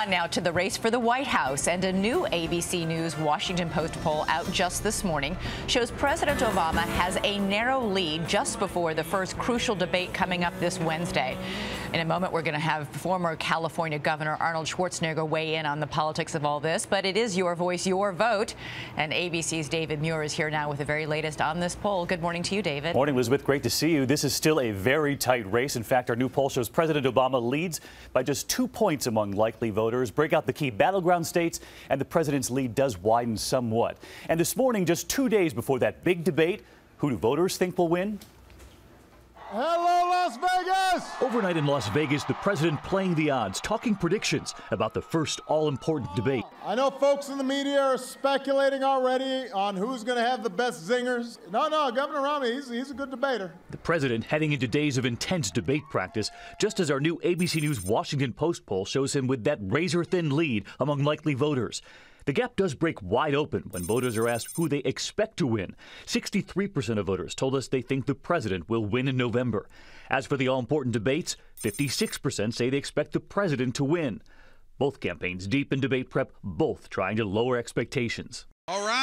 on now to the race for the White House. And a new ABC News Washington Post poll out just this morning shows President Obama has a narrow lead just before the first crucial debate coming up this Wednesday. In a moment, we're going to have former California Governor Arnold Schwarzenegger weigh in on the politics of all this. But it is your voice, your vote. And ABC's David Muir is here now with the very latest on this poll. Good morning to you, David. Morning, Elizabeth. Great to see you. This is still a very tight race. In fact, our new poll shows President Obama leads by just two points among likely voters. Break out the key battleground states, and the president's lead does widen somewhat. And this morning, just two days before that big debate, who do voters think will win? Hello, Las Vegas! Overnight in Las Vegas, the president playing the odds, talking predictions about the first all important debate. I know folks in the media are speculating already on who's going to have the best zingers. No, no, Governor Romney, he's, he's a good debater. The president heading into days of intense debate practice, just as our new ABC News Washington Post poll shows him with that razor thin lead among likely voters. The gap does break wide open when voters are asked who they expect to win. 63% of voters told us they think the president will win in November. As for the all important debates, 56% say they expect the president to win. Both campaigns deep in debate prep, both trying to lower expectations. All right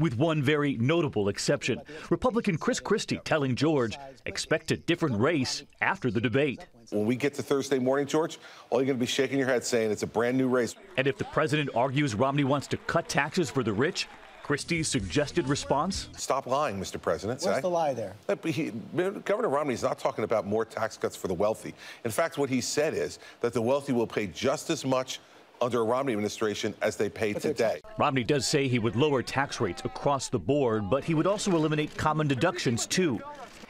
with one very notable exception. Republican Chris Christie telling George, expect a different race after the debate. When we get to Thursday morning, George, all you're going to be shaking your head saying it's a brand new race. And if the president argues Romney wants to cut taxes for the rich, Christie's suggested response? Stop lying, Mr. President. What's the lie there? He, Governor Romney is not talking about more tax cuts for the wealthy. In fact, what he said is that the wealthy will pay just as much under a Romney administration as they pay today. Romney does say he would lower tax rates across the board, but he would also eliminate common deductions too.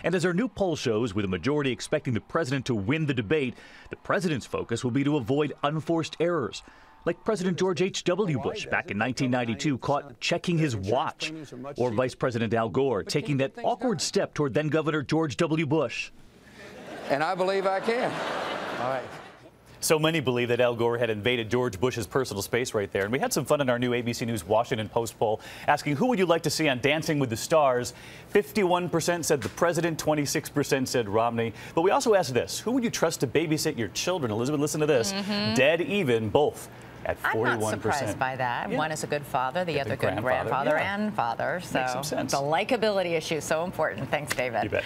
And as our new poll shows, with a majority expecting the president to win the debate, the president's focus will be to avoid unforced errors. Like President George H.W. Bush back in 1992 caught checking his watch, or Vice President Al Gore taking that awkward step toward then Governor George W. Bush. And I believe I can. All right. So many believe that Al Gore had invaded George Bush's personal space right there. And we had some fun in our new ABC News Washington Post poll asking who would you like to see on Dancing with the Stars. 51% said the president, 26% said Romney. But we also asked this who would you trust to babysit your children? Elizabeth, listen to this. Mm -hmm. Dead even, both at 41%. I'm not surprised by that. Yeah. One is a good father, the other good grandfather, grandfather yeah. and father. So Makes some sense. the likability issue is so important. Thanks, David.